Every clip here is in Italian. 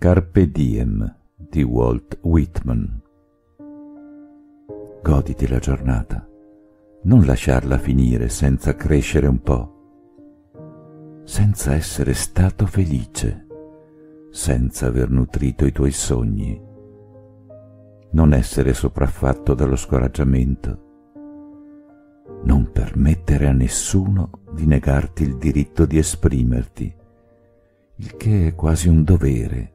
Carpe Diem di Walt Whitman. Goditi la giornata, non lasciarla finire senza crescere un po', senza essere stato felice, senza aver nutrito i tuoi sogni, non essere sopraffatto dallo scoraggiamento, non permettere a nessuno di negarti il diritto di esprimerti, il che è quasi un dovere.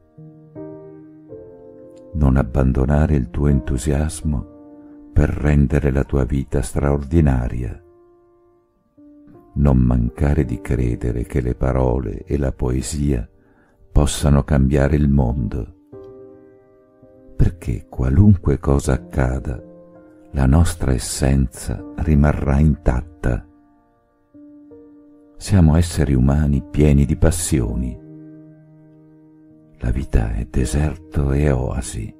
Non abbandonare il tuo entusiasmo per rendere la tua vita straordinaria. Non mancare di credere che le parole e la poesia possano cambiare il mondo, perché qualunque cosa accada, la nostra essenza rimarrà intatta. Siamo esseri umani pieni di passioni. La vita è deserto e oasi,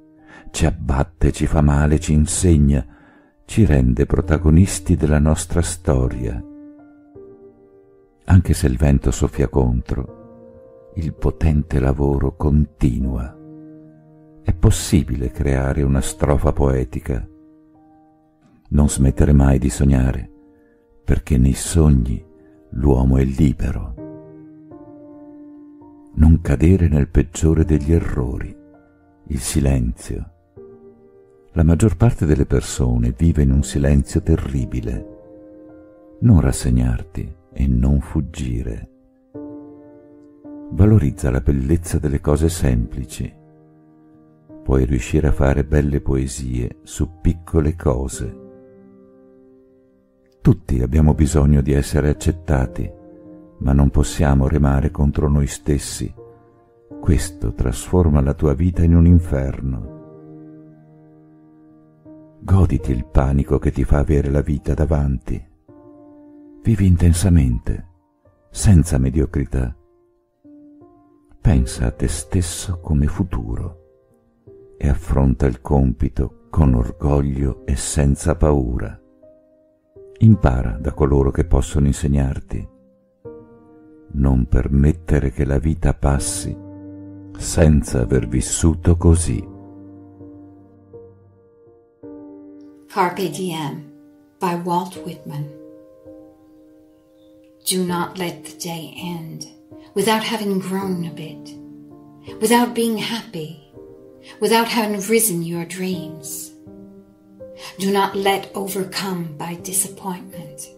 ci abbatte, ci fa male, ci insegna, ci rende protagonisti della nostra storia. Anche se il vento soffia contro, il potente lavoro continua. È possibile creare una strofa poetica non smettere mai di sognare, perché nei sogni l'uomo è libero. Non cadere nel peggiore degli errori, il silenzio. La maggior parte delle persone vive in un silenzio terribile. Non rassegnarti e non fuggire. Valorizza la bellezza delle cose semplici. Puoi riuscire a fare belle poesie su piccole cose tutti abbiamo bisogno di essere accettati, ma non possiamo remare contro noi stessi. Questo trasforma la tua vita in un inferno. Goditi il panico che ti fa avere la vita davanti. Vivi intensamente, senza mediocrità. Pensa a te stesso come futuro e affronta il compito con orgoglio e senza paura. Impara da coloro che possono insegnarti. Non permettere che la vita passi senza aver vissuto così. Carpe Diem by Walt Whitman. Do not let the day end without having grown a bit, without being happy, without having risen your dreams. Do not let overcome by disappointment.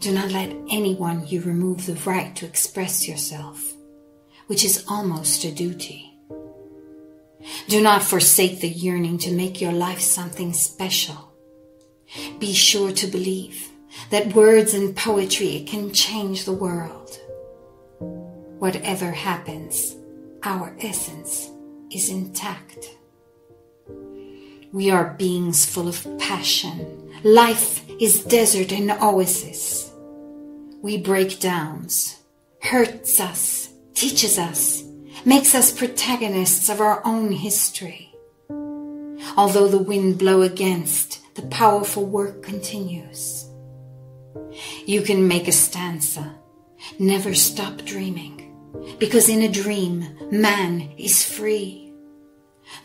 Do not let anyone you remove the right to express yourself, which is almost a duty. Do not forsake the yearning to make your life something special. Be sure to believe that words and poetry can change the world. Whatever happens, our essence is intact. We are beings full of passion. Life is desert and oasis. We break downs, hurts us, teaches us, makes us protagonists of our own history. Although the wind blow against, the powerful work continues. You can make a stanza. Never stop dreaming, because in a dream, man is free.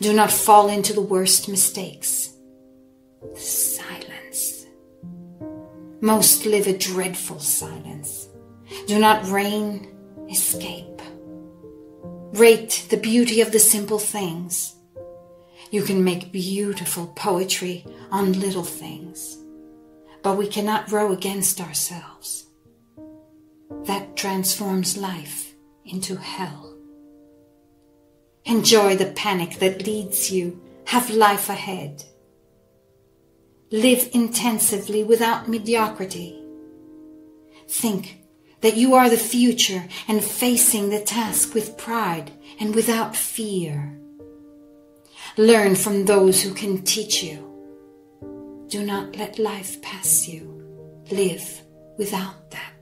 Do not fall into the worst mistakes. Silence. Most live a dreadful silence. Do not reign, escape. Rate the beauty of the simple things. You can make beautiful poetry on little things, but we cannot row against ourselves. That transforms life into hell. Enjoy the panic that leads you. Have life ahead. Live intensively without mediocrity. Think that you are the future and facing the task with pride and without fear. Learn from those who can teach you. Do not let life pass you. Live without that.